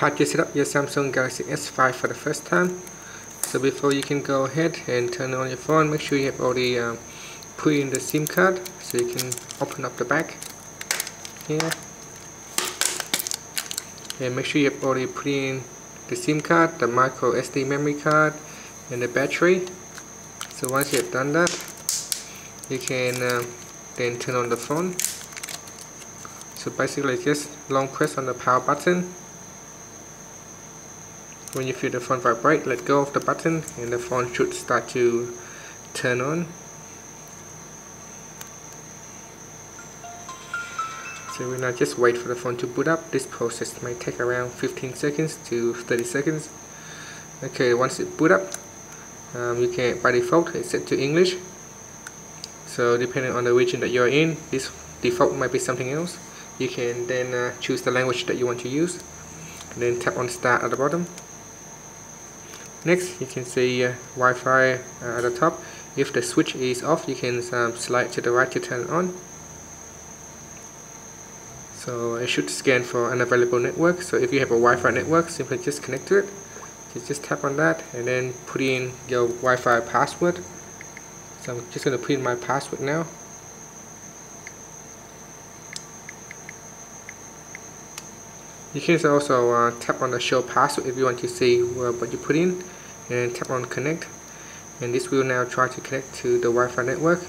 how to set up your Samsung Galaxy S5 for the first time. So before you can go ahead and turn on your phone, make sure you have already um, put in the SIM card so you can open up the back here. And make sure you have already put in the SIM card, the micro SD memory card, and the battery. So once you have done that, you can uh, then turn on the phone. So basically just long press on the power button when you feel the phone vibrate let go of the button and the phone should start to turn on. So we now just wait for the phone to boot up this process may take around 15 seconds to 30 seconds. Okay once it boot up um, you can by default it's set to English. So depending on the region that you're in this default might be something else. You can then uh, choose the language that you want to use. And then tap on start at the bottom Next, you can see uh, Wi-Fi uh, at the top. If the switch is off, you can um, slide to the right to turn it on. So it should scan for an available network. So if you have a Wi-Fi network, simply just connect to it. Just, just tap on that and then put in your Wi-Fi password. So I'm just going to put in my password now. You can also uh, tap on the show password if you want to see what you put in and tap on connect and this will now try to connect to the Wi-Fi network.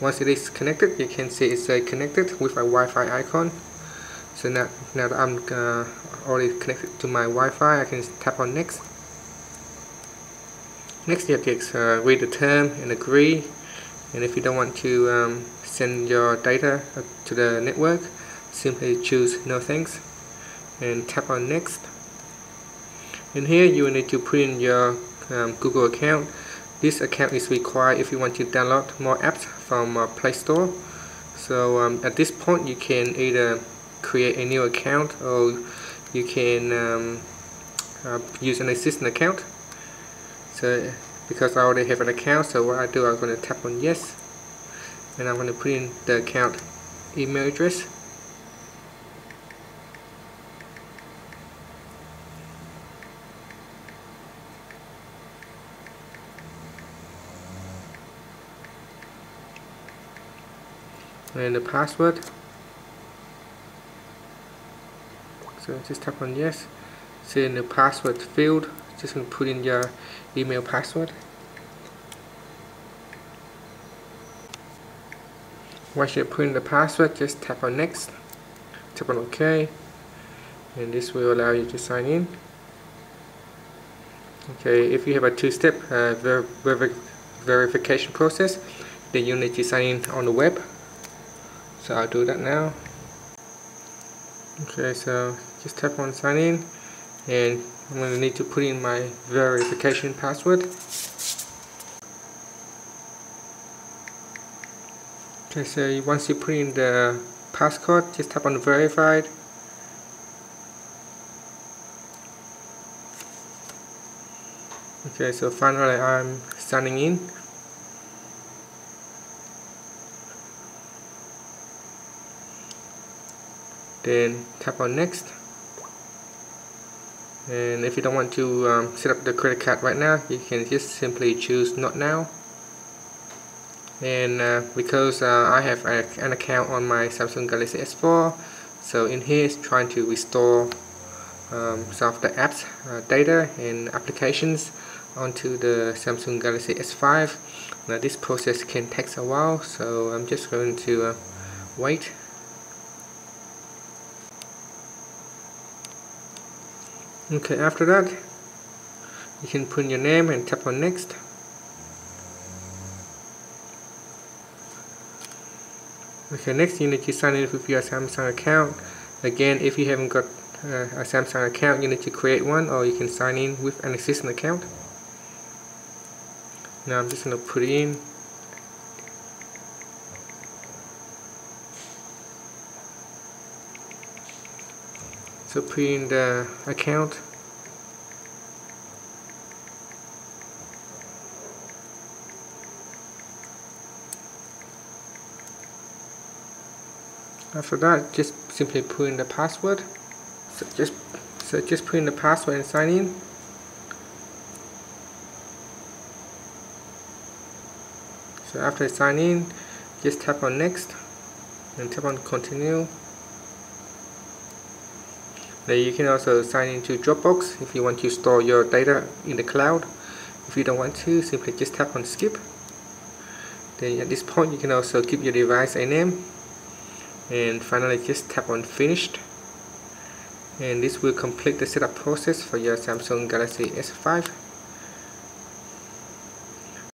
Once it is connected you can see it's uh, connected with a Wi-Fi icon. So now, now that I'm uh, already connected to my Wi-Fi I can tap on next. Next you have to uh, read the term and agree and if you don't want to um, send your data uh, to the network simply choose no thanks and tap on next. In here you need to put in your um, Google account. This account is required if you want to download more apps from uh, Play Store. So um, at this point you can either create a new account or you can um, uh, use an existing account. So because I already have an account so what I do I'm going to tap on yes. And I'm going to put in the account email address and the password. So just tap on yes. So in the password field just put in your email password. Once you put in the password just tap on next. Tap on ok. And this will allow you to sign in. Okay if you have a two-step uh, ver ver verification process then you need to sign in on the web so I'll do that now. Okay so just tap on sign in and I'm going to need to put in my verification password. Okay so once you put in the passcode just tap on verified. Okay so finally I'm signing in then tap on next. And if you don't want to um, set up the credit card right now you can just simply choose not now. And uh, because uh, I have a, an account on my Samsung Galaxy S4 so in here it's trying to restore um, some of the apps uh, data and applications onto the Samsung Galaxy S5 now this process can take a while so I'm just going to uh, wait okay after that you can put in your name and tap on next. Okay next you need to sign in with your Samsung account. Again if you haven't got uh, a Samsung account you need to create one or you can sign in with an existing account. Now I'm just going to put in so put in the account? After that just simply put in the password. So just so just put in the password and sign in. So after sign in just tap on next and tap on continue now you can also sign into Dropbox if you want to store your data in the cloud. If you don't want to simply just tap on skip. Then at this point you can also give your device a name. And finally just tap on finished. And this will complete the setup process for your Samsung Galaxy S5